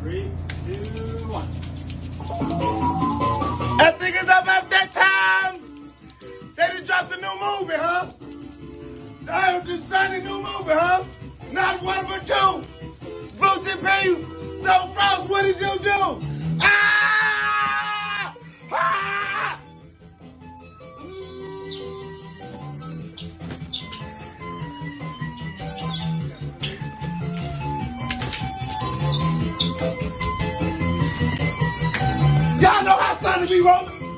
Three, two, one. I think it's about that time. They done dropped a new movie, huh? I just signed a new movie, huh? Not one but two. Voochie P. So Frost, what did you do? Sonic rolling.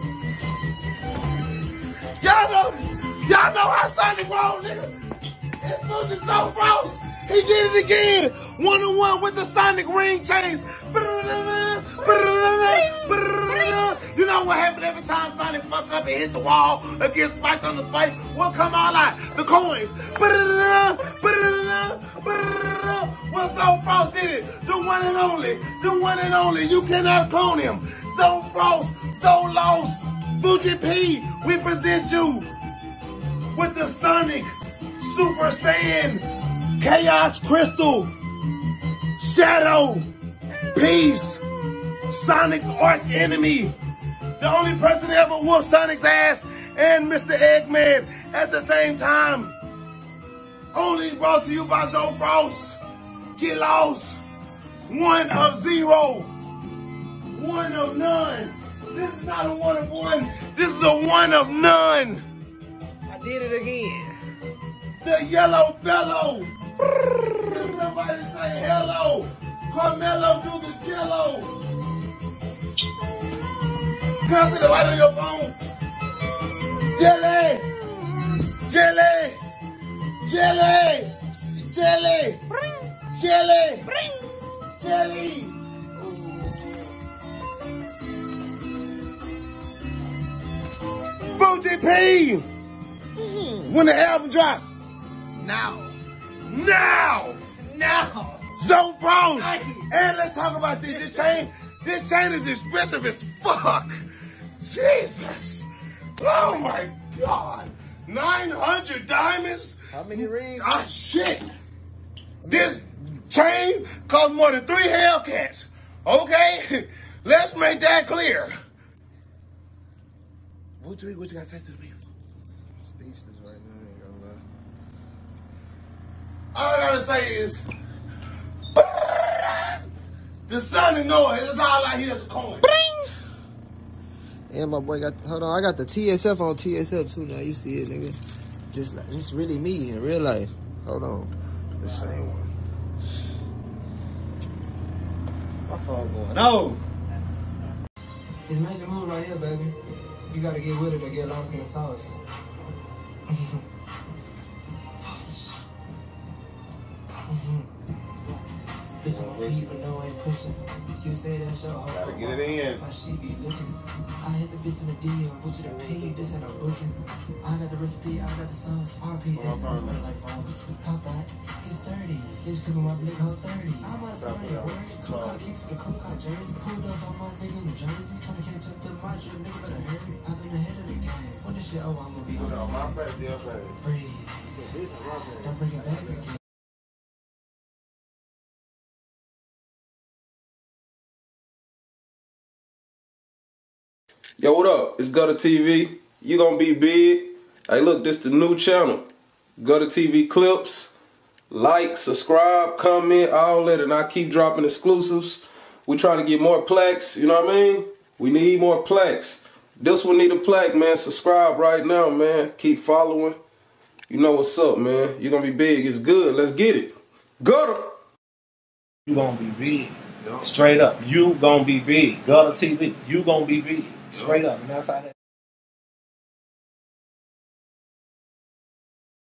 Y'all know, y'all know how Sonic roll, nigga. It's Fuji So Frost. He did it again. One on one with the Sonic ring chains. You know what happened every time Sonic fuck up and hit the wall against Spike on the spike? What come all out? The coins. Well, So Frost did it. The one and only. The one and only. You cannot clone him. So Frost, so lost. Voochie P, we present you with the Sonic Super Saiyan Chaos Crystal Shadow Peace Sonic's arch enemy. The only person ever whooped Sonic's ass and Mr. Eggman at the same time. Only brought to you by Zofrost. Get lost. One of zero. One of none. This is not a one of one. This is a one of none. I did it again. The yellow bellow. Can somebody say hello? Carmelo do the jello. Can I see the light on your phone? Jelly. Jelly. Jelly. Jelly. Jelly. Jelly. Voochie P. When the album drop. Now. Now. Now. Zone Bros. Nike. And let's talk about this. This chain, this chain is expensive as fuck. Jesus. Oh my God. 900 diamonds? How many rings? Ah, shit. This chain costs more than three Hellcats. Okay? Let's make that clear. What you, what you got to say to the people? Speechless right now, I ain't gonna lie. All I gotta say is, the sounding noise is all I hear is a coin. And my boy got, hold on, I got the TSF on TSF too now. You see it, nigga. Just like, it's really me in real life. Hold on. The same one. My phone going. No. It's major move right here, baby. You gotta get with it or get lost in the sauce. I'm a peep, but no, I ain't pushing. You say that's your heart. Gotta get it in. Why she be looking? I hit the bitch in the DM, put you the pay, this ain't a booking. I got the recipe, I got the sauce. RPS, like bombs. Pop that. Just cooking my blick whole 30. I'm outside your word. Coca kicks for the Coca jersey. Pulled up on my nigga in New Jersey. Trying to catch up to my drip, nigga better hurry. I've been ahead of the game. When this shit over, I'ma be on Breathe. Don't bring it back again. Yo, what up? It's Gutta TV. You gonna be big. Hey, look, this the new channel. Gutta TV clips. Like, subscribe, comment, all that, and I keep dropping exclusives. We trying to get more plaques, you know what I mean? We need more plaques. This one need a plaque, man. Subscribe right now, man. Keep following. You know what's up, man. You're gonna be big. It's good. Let's get it. Gutter! You gonna be big. Straight up. You gonna be big. Gutta TV. You gonna be big. Straight up. And that's how that